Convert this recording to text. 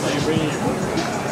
slavery